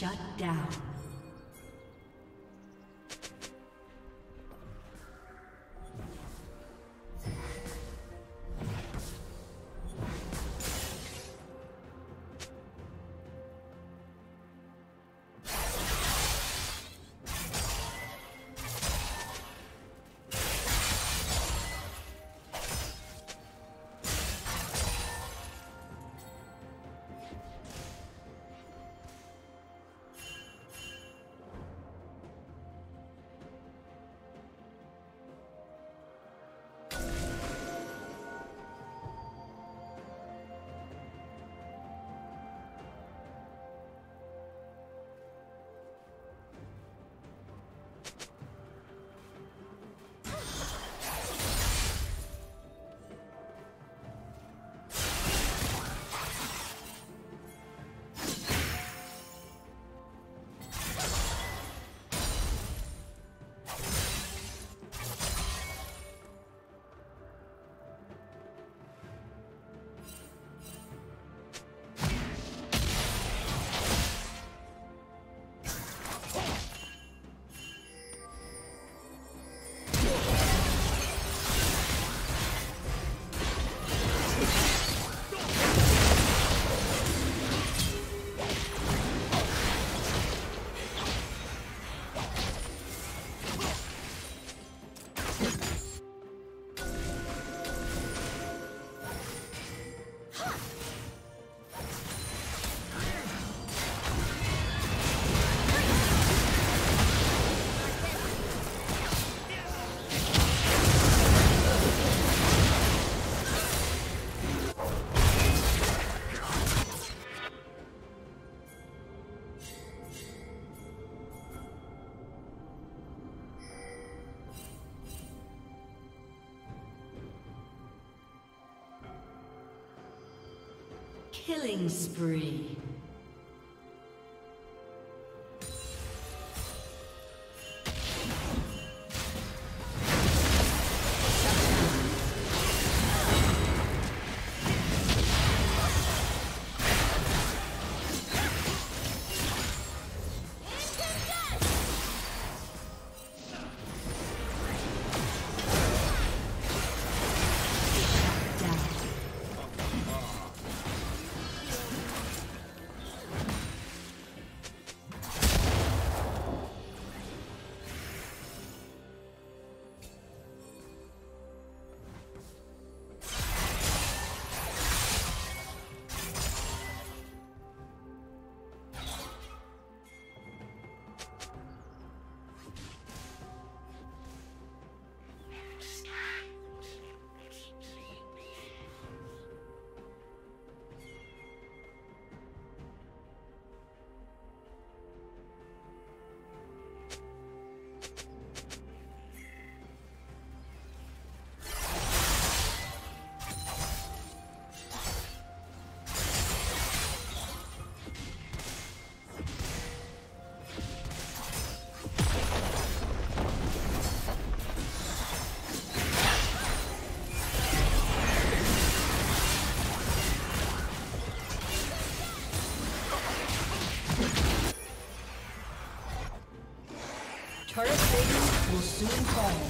Shut down. Killing spree. Soon fall.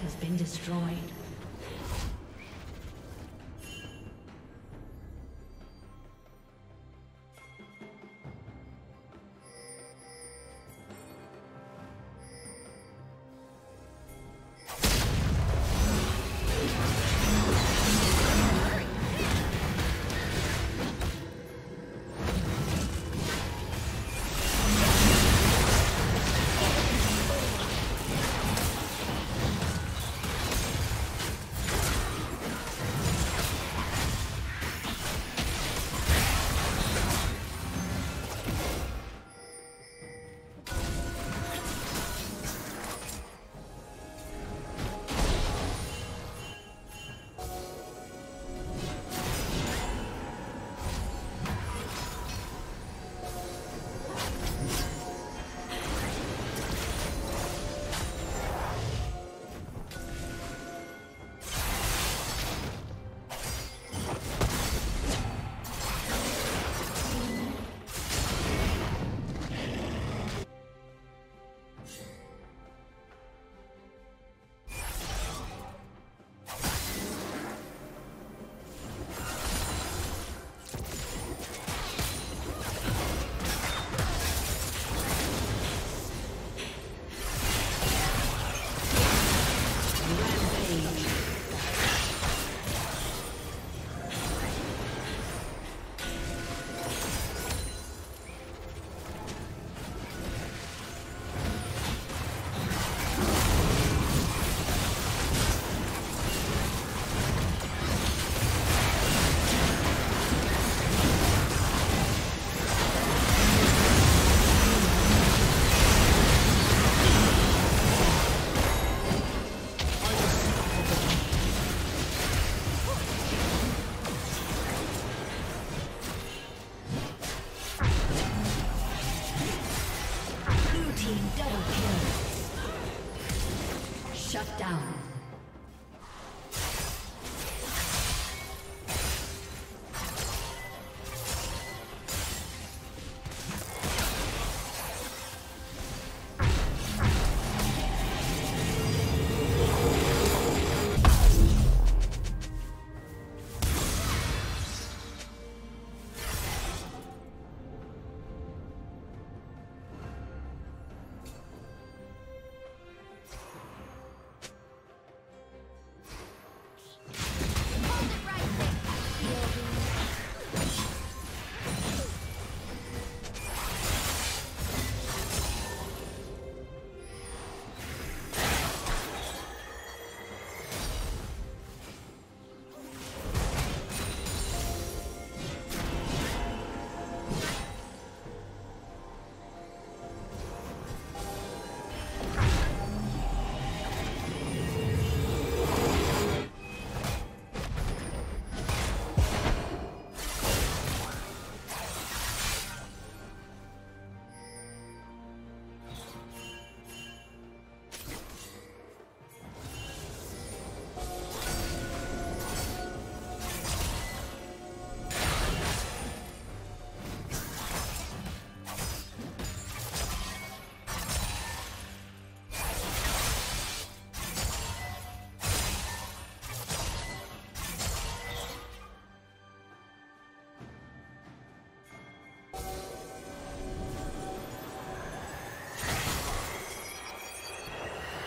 has been destroyed.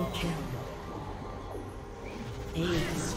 Triple kill. Aced.